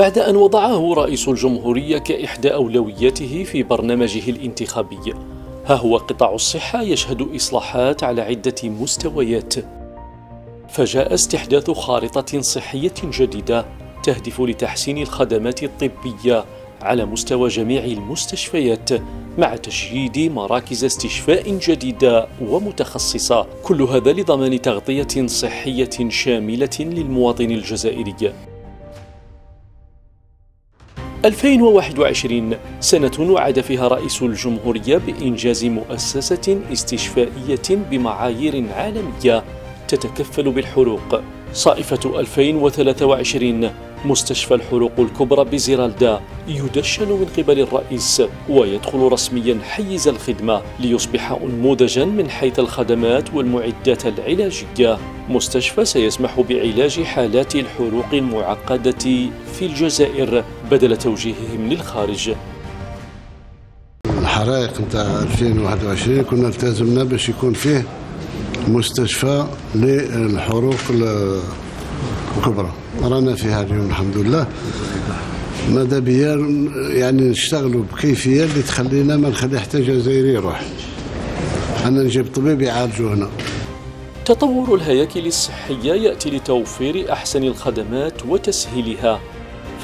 بعد أن وضعه رئيس الجمهورية كإحدى أولوياته في برنامجه الانتخابي. ها هو قطاع الصحة يشهد إصلاحات على عدة مستويات. فجاء استحداث خارطة صحية جديدة تهدف لتحسين الخدمات الطبية على مستوى جميع المستشفيات مع تشييد مراكز استشفاء جديدة ومتخصصة. كل هذا لضمان تغطية صحية شاملة للمواطن الجزائري. 2021 سنة وعد فيها رئيس الجمهورية بإنجاز مؤسسة استشفائية بمعايير عالمية تتكفل بالحروق. صائفة 2023 مستشفى الحروق الكبرى بزيرالدا يدشن من قبل الرئيس ويدخل رسميا حيز الخدمة ليصبح أنموذجا من حيث الخدمات والمعدات العلاجية. مستشفى سيسمح بعلاج حالات الحروق المعقدة في الجزائر بدل توجيههم للخارج. الحرائق نتاع 2021 كنا التزمنا باش يكون فيه مستشفى للحروق الكبرى. رانا فيها اليوم الحمد لله. ماذا بيا؟ يعني نشتغلوا بكيفية اللي تخلينا ما نخلي حتى جزائري يروح. أنا نجيب طبيب يعالجه هنا. تطور الهياكل الصحية يأتي لتوفير أحسن الخدمات وتسهيلها.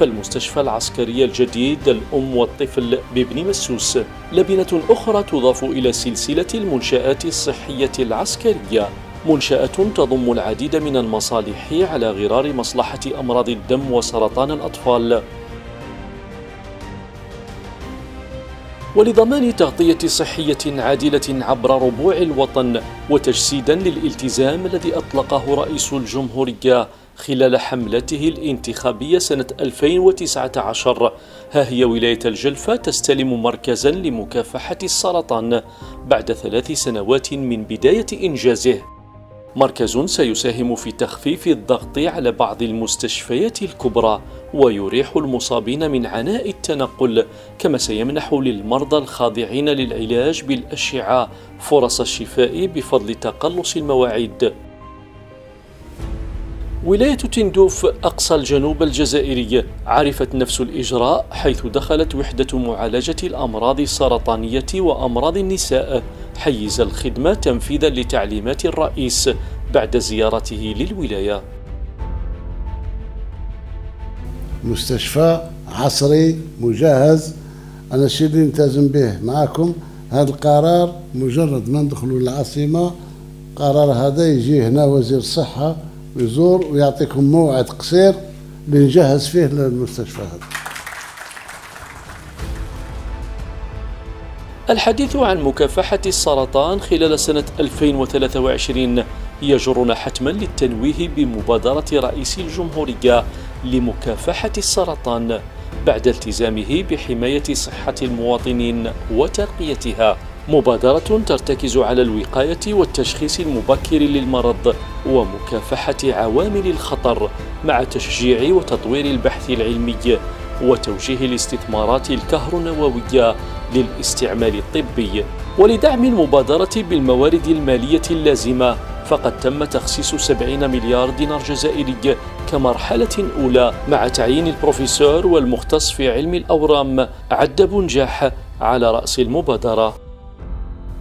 فالمستشفى العسكري الجديد الأم والطفل بابن مسوس لبنة أخرى تضاف إلى سلسلة المنشآت الصحية العسكرية. منشأة تضم العديد من المصالح على غرار مصلحة أمراض الدم وسرطان الأطفال. ولضمان تغطية صحية عادلة عبر ربوع الوطن وتجسيدا للالتزام الذي أطلقه رئيس الجمهورية خلال حملته الانتخابية سنة 2019 ها هي ولاية الجلفة تستلم مركزا لمكافحة السرطان بعد ثلاث سنوات من بداية إنجازه. مركز سيساهم في تخفيف الضغط على بعض المستشفيات الكبرى ويريح المصابين من عناء التنقل كما سيمنح للمرضى الخاضعين للعلاج بالأشعة فرص الشفاء بفضل تقلص المواعيد. ولاية تندوف أقصى الجنوب الجزائري عرفت نفس الإجراء حيث دخلت وحدة معالجة الأمراض السرطانية وأمراض النساء. حيز الخدمة تنفيذا لتعليمات الرئيس بعد زيارته للولاية. مستشفى عصري مجهز. أنا الشيء اللي نلتزم به معكم. هذا القرار مجرد ما ندخلوا العاصمة قرار هذا يجي هنا وزير الصحة ويزور ويعطيكم موعد قصير لنجهز فيه للمستشفى هذا. الحديث عن مكافحة السرطان خلال سنة 2023 يجرنا حتما للتنويه بمبادرة رئيس الجمهورية لمكافحة السرطان بعد التزامه بحماية صحة المواطنين وترقيتها. مبادرة ترتكز على الوقاية والتشخيص المبكر للمرض ومكافحة عوامل الخطر مع تشجيع وتطوير البحث العلمي وتوجيه الاستثمارات الكهرنووية للاستعمال الطبي. ولدعم المبادرة بالموارد المالية اللازمة فقد تم تخصيص 70 مليار دينار جزائري كمرحلة أولى مع تعيين البروفيسور والمختص في علم الأورام عد بنجاح على رأس المبادرة.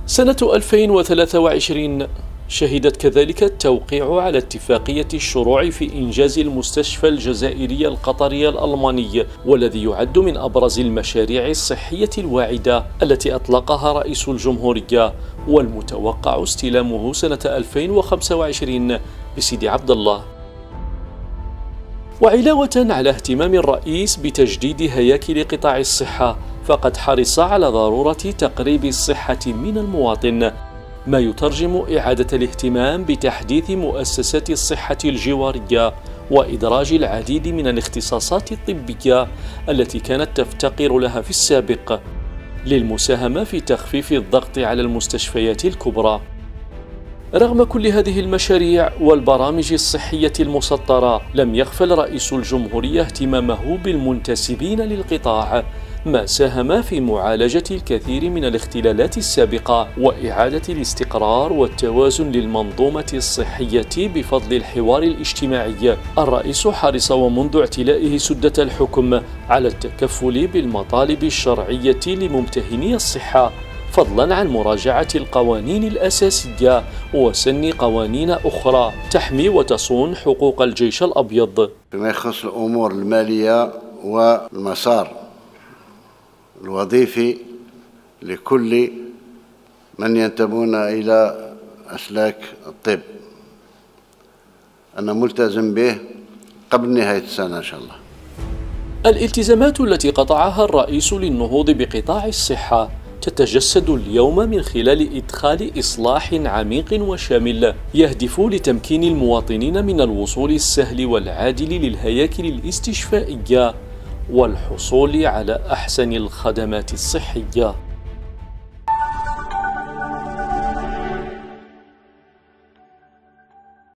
سنة 2023 شهدت كذلك التوقيع على اتفاقية الشروع في إنجاز المستشفى الجزائري القطري الألماني والذي يعد من أبرز المشاريع الصحية الواعدة التي أطلقها رئيس الجمهورية والمتوقع استلامه سنة 2025 بسيدي عبد الله. وعلاوة على اهتمام الرئيس بتجديد هياكل قطاع الصحة فقد حرص على ضرورة تقريب الصحة من المواطن ما يترجم إعادة الاهتمام بتحديث مؤسسات الصحة الجوارية وإدراج العديد من الاختصاصات الطبية التي كانت تفتقر لها في السابق للمساهمة في تخفيف الضغط على المستشفيات الكبرى. رغم كل هذه المشاريع والبرامج الصحية المسطرة لم يغفل رئيس الجمهورية اهتمامه بالمنتسبين للقطاع ما ساهم في معالجة الكثير من الاختلالات السابقة وإعادة الاستقرار والتوازن للمنظومة الصحية بفضل الحوار الاجتماعي. الرئيس حرص ومنذ اعتلائه سدة الحكم على التكفل بالمطالب الشرعية لممتهني الصحة فضلا عن مراجعة القوانين الأساسية وسن قوانين أخرى تحمي وتصون حقوق الجيش الأبيض. بما يخص الأمور المالية والمسار الوظيفي لكل من ينتمون إلى أسلاك الطب. أنا ملتزم به قبل نهاية السنة إن شاء الله. الالتزامات التي قطعها الرئيس للنهوض بقطاع الصحة تتجسد اليوم من خلال إدخال إصلاح عميق وشامل يهدف لتمكين المواطنين من الوصول السهل والعادل للهياكل الاستشفائية والحصول على أحسن الخدمات الصحية.